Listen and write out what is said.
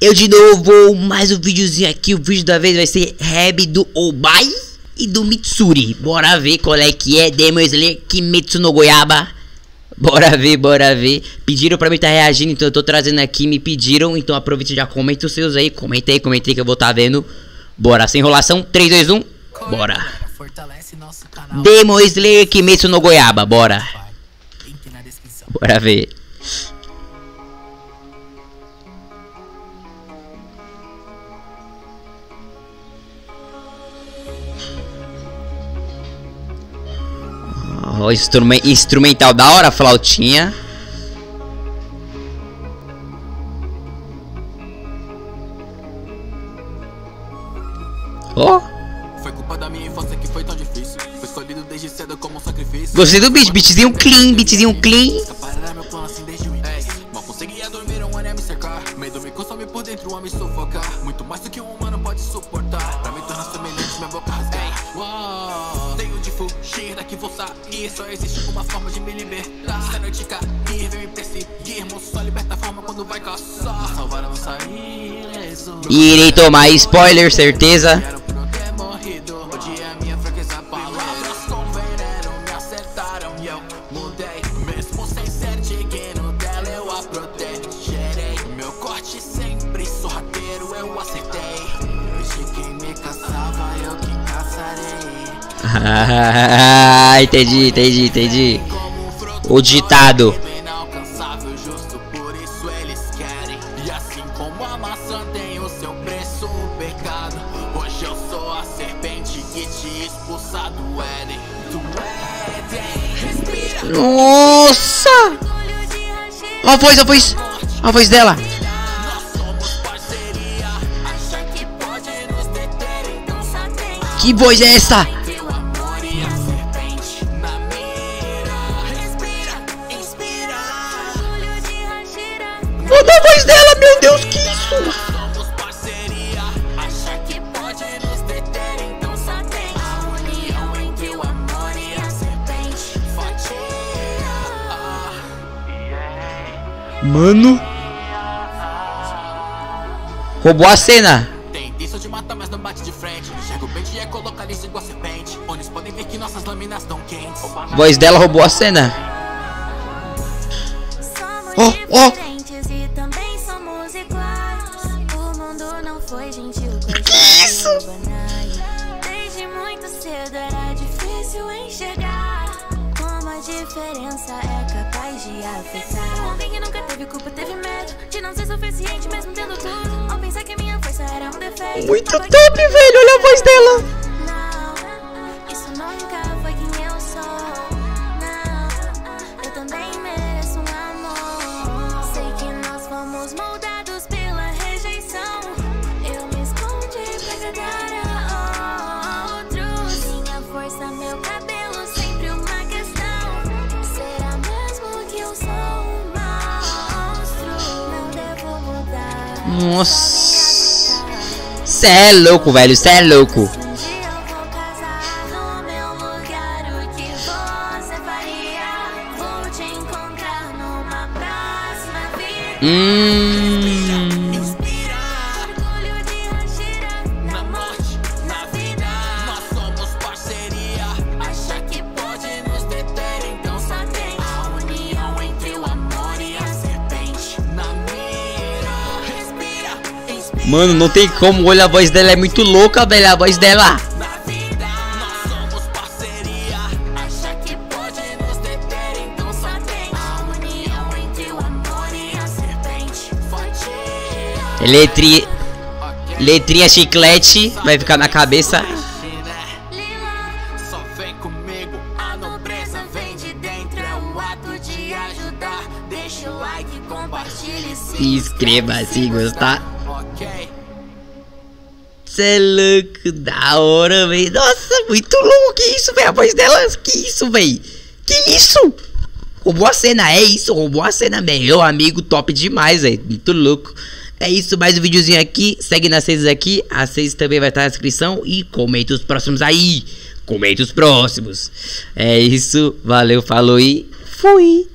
Eu de novo, mais um videozinho aqui. O vídeo da vez vai ser Reb do Obai e do Mitsuri. Bora ver qual é que é. Demon Slayer Kimetsu no Goiaba. Bora ver, bora ver. Pediram pra mim estar tá reagindo, então eu tô trazendo aqui. Me pediram, então aproveita e já comenta os seus aí. Comenta aí, comenta aí que eu vou estar tá vendo. Bora, sem enrolação. 3, 2, 1. Bora. Demon Slayer Kimetsu no Goiaba. Bora. Bora ver. Instrument, instrumental da hora, flautinha. Ó. Oh. Foi culpa da minha infância que foi tão difícil. Foi escolhido desde cedo como um sacrifício. Gostei do beat, beatzinho clean, beatzinho clean. Um ano me. Medo me consome por dentro, um homem sufocar. Muito mais do que um humano pode suportar. Pra me tornar semelhante, minha boca rasgar. Uau fugir daqui vou sair Só existe uma forma de me libertar. Se a noite cair, vem me perseguir Moço só liberta a forma quando vai caçar. Salvar não sair Irei tomar spoiler, certeza Ah, entendi, entendi, entendi. O ditado. Nossa! A voz, a voz, a voz dela. Que voz é essa? Mudou a voz dela, meu Deus, que isso? Mano. Roubou a cena. Tem intenção de matar, mas não bate de frente. Chega o pente e é colocar isso igual serpente. Onde podem ver que nossas lâminas estão quentes. Voz dela roubou a cena. Oh, oh. Foi gentil com que isso? Desde muito cedo era difícil enxergar como a diferença é capaz de afetar. Alguém que nunca teve culpa teve medo de não ser suficiente mesmo tendo tudo. Ao pensar que minha força era um defeito. Muito top, velho. Olha a voz dela. Nossa. Cê é louco, velho. Cê é louco. Hum. Mano, não tem como. Olha, a voz dela é muito louca, velho. A voz dela. Letri... Letrinha chiclete vai ficar na cabeça. Se inscreva se gostar. Cê é louco, da hora, velho. Nossa, muito louco. Que isso, velho? A voz dela, que isso, velho? Que isso? Roubou a cena, é isso, roubou a cena, meu amigo, top demais, velho. Muito louco. É isso, mais um videozinho aqui. Segue nas redes aqui. As redes também vai estar na descrição. E comenta os próximos aí. Comenta os próximos. É isso. Valeu, falou e fui.